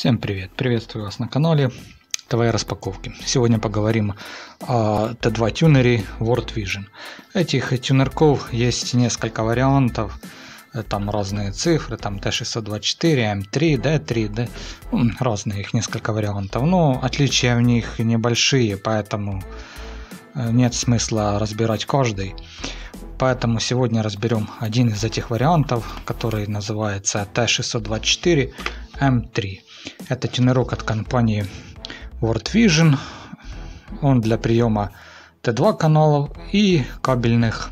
Всем привет! Приветствую вас на канале ТВ распаковки. Сегодня поговорим о T2 тюнере World Vision. Этих тюнерков есть несколько вариантов. Там разные цифры, там T624, M3, D3, D. Разные их несколько вариантов. Но отличия в них небольшие, поэтому э, нет смысла разбирать каждый. Поэтому сегодня разберем один из этих вариантов, который называется T624 M3. Это тюнерок от компании World Vision. Он для приема Т2 каналов и кабельных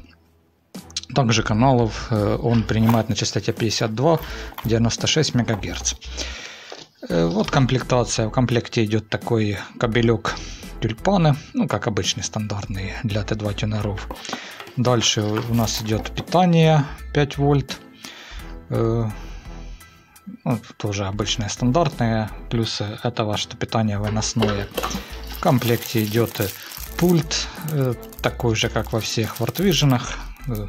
также каналов э, он принимает на частоте 52-96 МГц. Э, вот комплектация. В комплекте идет такой кабелек тюльпаны, ну как обычный стандартный для Т2 тюнеров. Дальше у нас идет питание 5 вольт э, ну, тоже обычное стандартное, плюс это ваше питание выносное. В комплекте идет пульт, э, такой же, как во всех World. Э,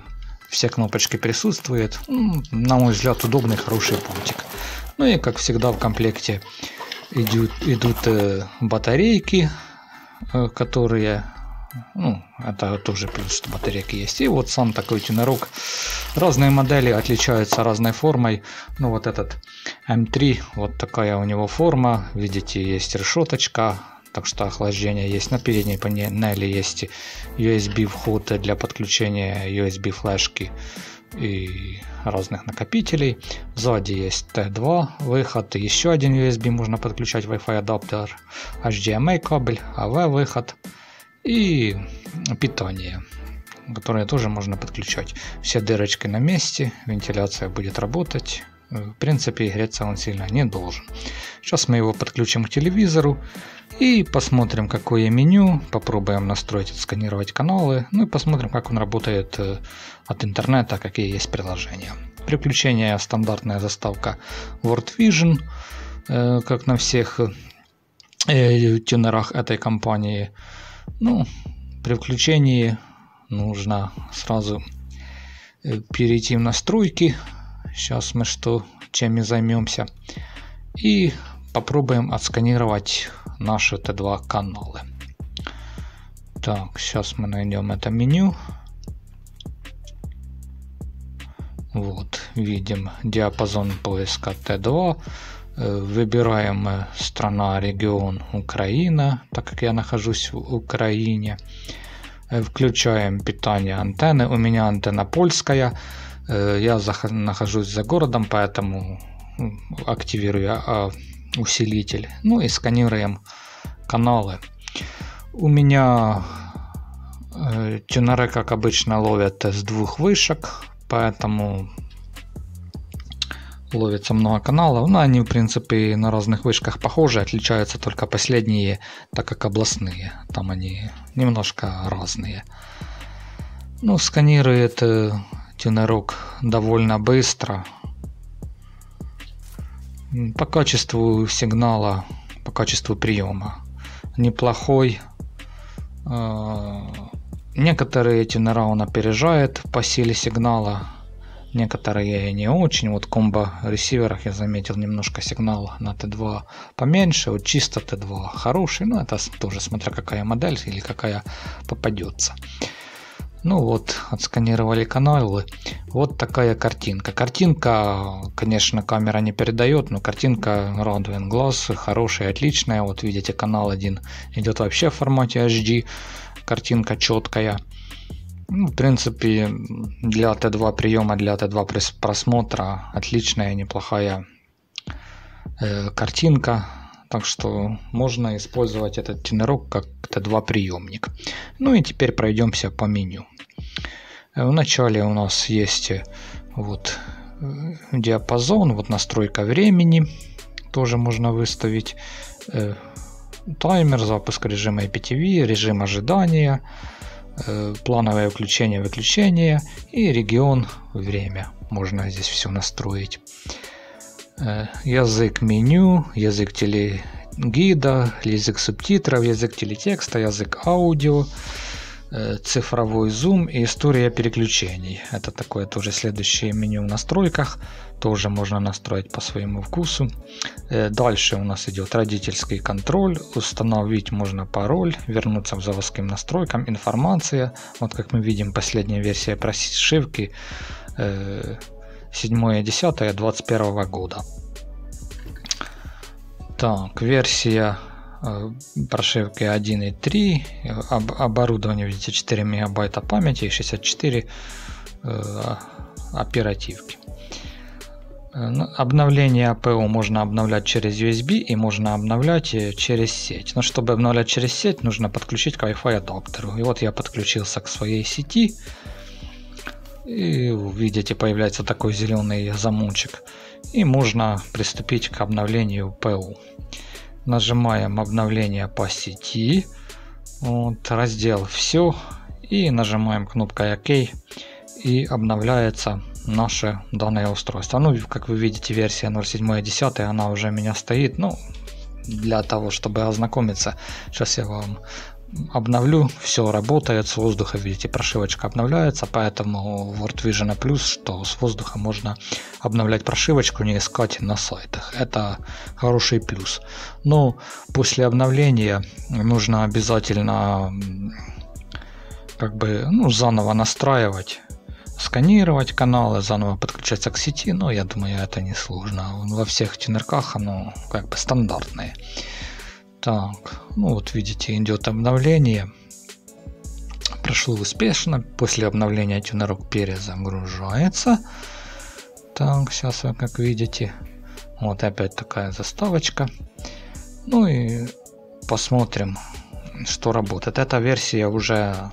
все кнопочки присутствуют. На мой взгляд, удобный, хороший пультик. Ну и, как всегда, в комплекте идут, идут э, батарейки, которые ну, это тоже плюс, что батарейки есть. И вот сам такой тюнерок. Разные модели отличаются разной формой. Ну, вот этот М3, вот такая у него форма. Видите, есть решеточка, так что охлаждение есть. На передней панели есть USB вход для подключения USB флешки и разных накопителей. Сзади есть T2 выход, еще один USB можно подключать Wi-Fi адаптер, HDMI кабель, AV выход и питание, которое тоже можно подключать. Все дырочки на месте, вентиляция будет работать. В принципе, греться он сильно не должен. Сейчас мы его подключим к телевизору и посмотрим, какое меню. Попробуем настроить, отсканировать каналы. Ну и посмотрим, как он работает э, от интернета, какие есть приложения. Приключение стандартная заставка World Vision, э, как на всех э, тюнерах этой компании. Ну, при включении нужно сразу перейти в настройки. Сейчас мы что, чем и займемся. И попробуем отсканировать наши Т2 каналы. Так, сейчас мы найдем это меню. Вот, видим диапазон поиска Т2. Э, выбираем страна, регион Украина, так как я нахожусь в Украине. Э, включаем питание антенны. У меня антенна польская. Я нахожусь за городом, поэтому активирую а, усилитель. Ну и сканируем каналы. У меня тюнеры, как обычно, ловят с двух вышек, поэтому ловится много каналов, но они в принципе на разных вышках похожи, отличаются только последние, так как областные, там они немножко разные. Ну, сканирует тюнерок довольно быстро. По качеству сигнала, по качеству приема неплохой. Э, некоторые тюнера он опережает по силе сигнала, Некоторые не очень. Вот комбо ресиверах я заметил немножко сигнал на Т2 поменьше. Вот чисто Т2 хороший. Но это тоже смотря какая модель или какая попадется. Ну вот, отсканировали каналы. Вот такая картинка. Картинка, конечно, камера не передает, но картинка радует глаз, хорошая, отличная. Вот видите, канал один идет вообще в формате HD. Картинка четкая. Ну, в принципе, для Т2 приема, для Т2 просмотра отличная, неплохая э, картинка. Так что можно использовать этот тенорок как Т2 приемник. Ну и теперь пройдемся по меню. Э, вначале у нас есть э, вот э, диапазон, вот настройка времени. Тоже можно выставить. Таймер, запуск режима IPTV, режим ожидания Э, плановое включение-выключение и регион время. Можно здесь все настроить. Э, язык меню, язык телегида, язык субтитров, язык телетекста, язык аудио. Э, цифровой зум и история переключений. Это такое тоже следующее меню в настройках. Тоже можно настроить по своему вкусу. Э, дальше у нас идет родительский контроль. Установить можно пароль, вернуться к заводским настройкам, информация. Вот как мы видим, последняя версия прошивки 7.10 21 года. Так, версия Э, прошивки 1.3, об, оборудование, видите, 4 мегабайта памяти и 64 э, оперативки. Э, ну, обновление АПО можно обновлять через USB и можно обновлять э, через сеть. Но чтобы обновлять через сеть, нужно подключить к Wi-Fi адаптеру. И вот я подключился к своей сети. И видите, появляется такой зеленый замочек. И можно приступить к обновлению ПУ нажимаем обновление по сети, вот, раздел все и нажимаем кнопкой ОК и обновляется наше данное устройство. Ну, как вы видите, версия 0.7.10, она уже у меня стоит. Ну, для того, чтобы ознакомиться, сейчас я вам обновлю, все работает, с воздуха, видите, прошивочка обновляется, поэтому Word Vision плюс, что с воздуха можно обновлять прошивочку, не искать на сайтах. Это хороший плюс. Но после обновления нужно обязательно как бы ну, заново настраивать сканировать каналы, заново подключаться к сети, но я думаю, это не сложно. Во всех тенерках оно как бы стандартное. Так, ну вот видите, идет обновление. Прошло успешно. После обновления тюнерок перезагружается. Так, сейчас вы как видите. Вот опять такая заставочка. Ну и посмотрим, что работает. Эта версия уже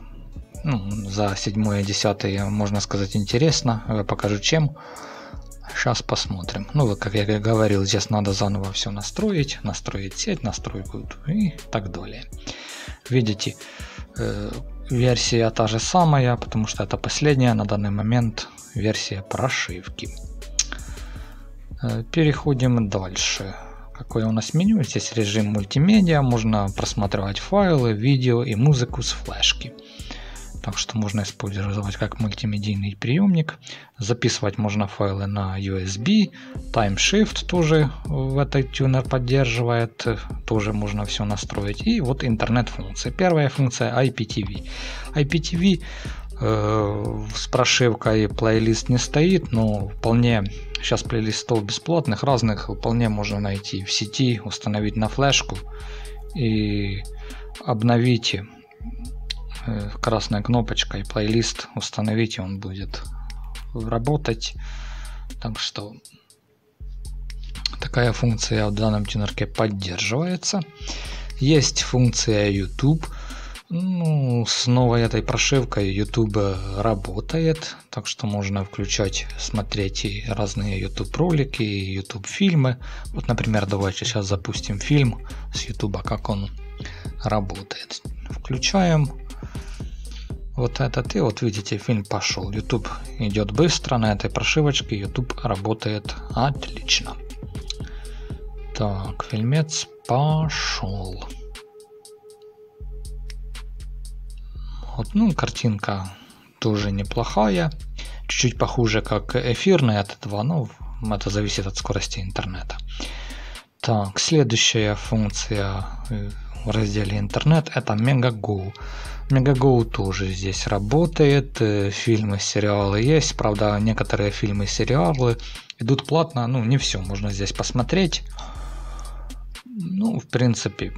ну, за 7 и 10 можно сказать интересно. Я покажу чем. Сейчас посмотрим. Ну, как я говорил, здесь надо заново все настроить, настроить сеть, настройку и так далее. Видите, э, версия та же самая, потому что это последняя на данный момент версия прошивки. Э, переходим дальше. Какое у нас меню? Здесь режим мультимедиа, можно просматривать файлы, видео и музыку с флешки так что можно использовать как мультимедийный приемник. Записывать можно файлы на USB, Time Shift тоже в этой тюнер поддерживает, тоже можно все настроить. И вот интернет-функция. Первая функция IPTV. IPTV э, с прошивкой плейлист не стоит, но вполне сейчас плейлистов бесплатных разных вполне можно найти в сети, установить на флешку и обновить Э, красная кнопочка и плейлист установите, он будет работать. Так что такая функция в данном тюнерке поддерживается. Есть функция YouTube. Ну, с новой этой прошивкой YouTube работает, так что можно включать, смотреть и разные YouTube ролики, и YouTube фильмы. Вот, например, давайте сейчас запустим фильм с YouTube, как он работает. Включаем вот этот и вот видите фильм пошел. YouTube идет быстро на этой прошивочке. YouTube работает отлично. Так, фильмец пошел. Вот, ну, картинка тоже неплохая. Чуть-чуть похуже, как эфирный от этого, но это зависит от скорости интернета. Так, следующая функция э, в разделе интернет это MegaGo. Мегаго тоже здесь работает, э, фильмы, сериалы есть, правда некоторые фильмы и сериалы идут платно, ну не все можно здесь посмотреть. Ну, в принципе,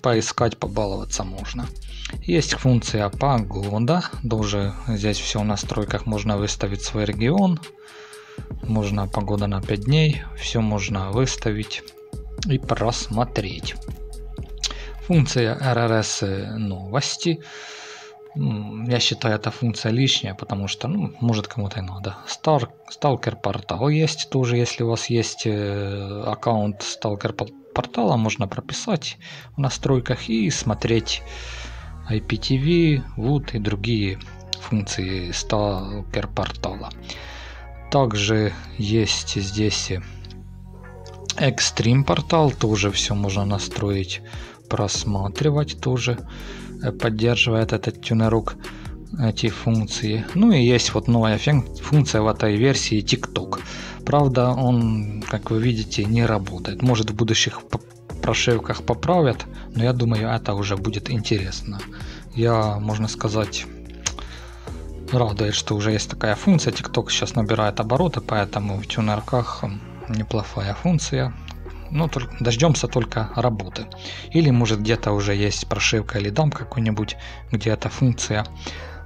поискать, побаловаться можно. Есть функция погода, тоже здесь все в настройках можно выставить свой регион. Можно погода на 5 дней, все можно выставить и просмотреть. Функция RRS новости. Я считаю, эта функция лишняя, потому что, ну, может кому-то и надо. Star, Stalker портал есть тоже, если у вас есть э, аккаунт Stalker портала, можно прописать в настройках и смотреть IPTV, Wood и другие функции Stalker портала. Также есть здесь Extreme портал, тоже все можно настроить просматривать тоже э, поддерживает этот тюнерок эти функции. Ну и есть вот новая функция в этой версии TikTok. Правда, он, как вы видите, не работает. Может в будущих прошивках поправят, но я думаю, это уже будет интересно. Я, можно сказать, радует, что уже есть такая функция. TikTok сейчас набирает обороты, поэтому в тюнерках неплохая функция. Но только, дождемся только работы. Или может где-то уже есть прошивка или дам какой-нибудь, где эта функция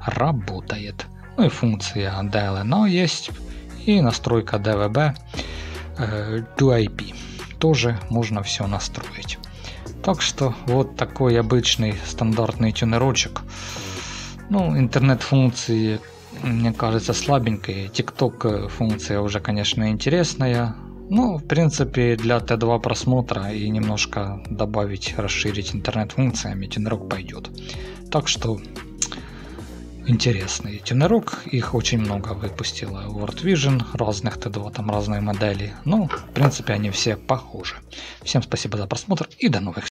работает. Ну и функция DLNA есть. И настройка DVB э, to IP. Тоже можно все настроить. Так что вот такой обычный стандартный тюнерочек. Ну, интернет-функции, мне кажется, слабенькие. TikTok э, функция уже, конечно, интересная. Ну, в принципе, для Т2 просмотра и немножко добавить, расширить интернет-функциями, Тинрок пойдет. Так что интересный Тинерок, их очень много выпустила World Vision, разных Т2, там разные модели. Ну, в принципе, они все похожи. Всем спасибо за просмотр и до новых